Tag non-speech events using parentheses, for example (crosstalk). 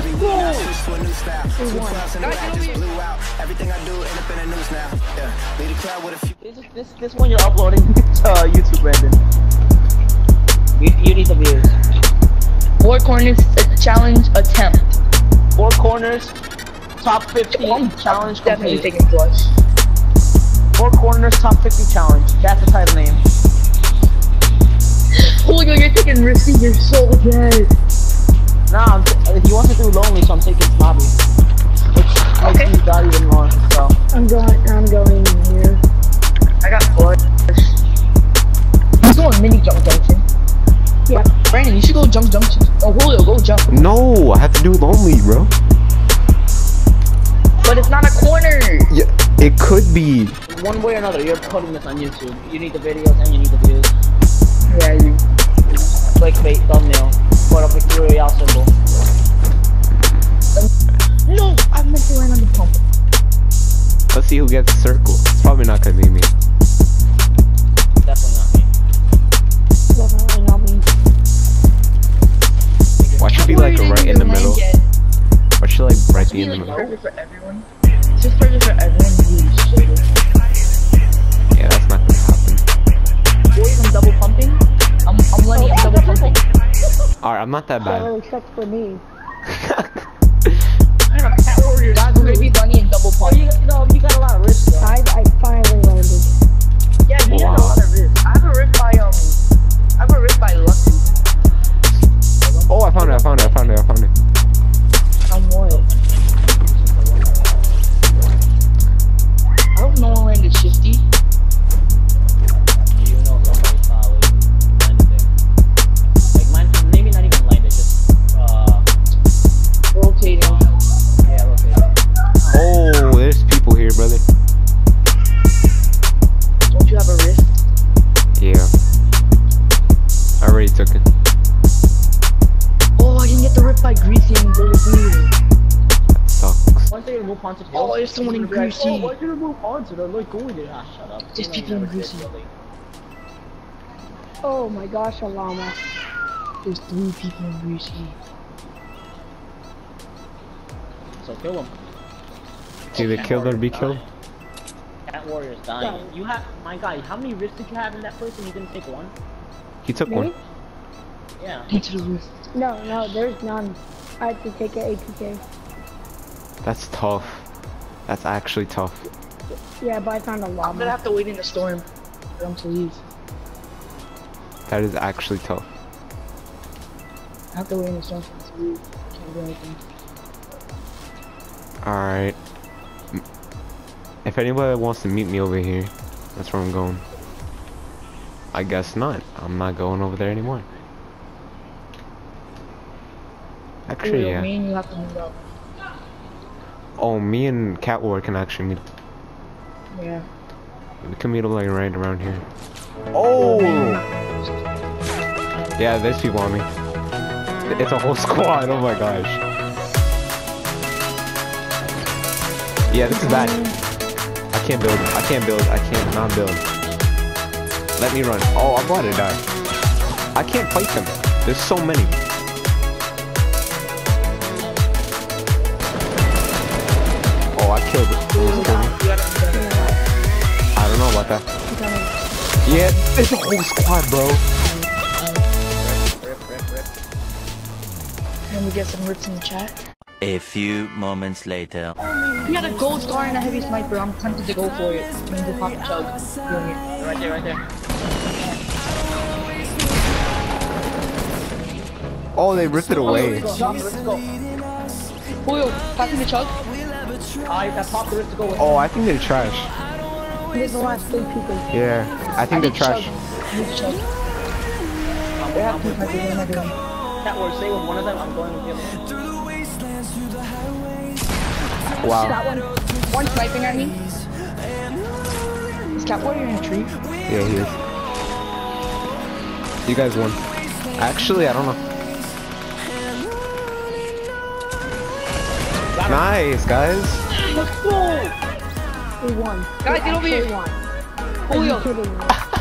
every week. Switch to a new style. We Two won. twelves and Guys, I get just blew out. Everything I do end up in the news now. Yeah, lead a crowd with a few. This, this, this one you're uploading to uh, YouTube, Brandon. You, you need the views. Four corners a challenge attempt. Four corners, top 50 challenge Definitely complete. taking flush. Four corners, top 50 challenge. That's the title name. Julio, you're taking risky. You're so dead. Nah, I'm he wants to do lonely, so I'm taking snobby. Which Okay. makes me value even more. So I'm going. I'm going here. I got flush. He's going mini Junk Junction. Yeah. Brandon, you should go Junk Junction. Oh, Julio, go jump. No, I have to do lonely, bro. But it's not a corner. Yeah, it could be. one way or another, you're putting this on YouTube. You need the videos and you need the views. Yeah, you. Clickbait thumbnail. Put up a Q Royale symbol. No, I meant to land on the pump. Let's see who gets the circle. It's probably not gonna be me. Definitely not me. Definitely not me. Why should be like right in the middle? Why should like right be in the middle? Perfect for everyone. It's just perfect for everyone. Yeah, that's not gonna happen. Boys, I'm double pumping. I'm, I'm Lenny, oh, I'm double pumping. Alright, I'm not that bad. Oh, except for me. Already took it. Oh, I didn't get the rip by Greasy and Billy Weird. Sucks. Once they remove haunted Oh, there's someone in people will be like, Greasy. Oh, why'd you remove haunted? I like going there. Ah, shut up. There's people in Greasy. Oh my gosh, a llama. There's three people in Greasy. So kill them. It's either killed or be killed. Cat warrior's dying. You have, my guy. How many rifts did you have in that person? You didn't take one. He took Me? one. Yeah. Into the rift. No, no, there's none. I had to take an ATK. That's tough. That's actually tough. Yeah, but I found a I'm llama. gonna have to wait in the storm for them to leave. That is actually tough. I have to wait in the storm for them to leave. Can't do anything. Alright. If anybody wants to meet me over here, that's where I'm going. I guess not. I'm not going over there anymore. Actually, yeah. Me you have to meet up. Oh, me and Cat War can actually meet. Yeah. We can meet up like right around here. Oh! Yeah, there's people on me. It's a whole (laughs) squad. Oh my gosh. Yeah, this is bad. I can't build. I can't build. I can't not build. Let me run. Oh, I'm about to die. I can't fight them. There's so many. Oh, I killed it. I don't know about that. Yeah, there's a whole squad, bro. Can we get some rips in the chat? A few moments later. We got a gold star and a heavy sniper. I'm tempted to go for it. I'm gonna pop chug. It. Right there, right there. Oh, they ripped it away. Let's go. Let's go. Oh, Julio, passing the chug. I got popped the rift to go with. Oh, I think they're trash. There's the last three people. Yeah, I think they're trash. chug. I need the chug. I'm, They have two with snipers. What am I doing? Cat War, stay with one of them. I'm going with the other. Wow. That one. One sniping at me. Is Cat Warrior in a tree? Yeah, he is. You guys won. Actually, I don't know. Nice, guys. Let's go! We won. Guys, get over here. actually won. Are Julio, kidding me?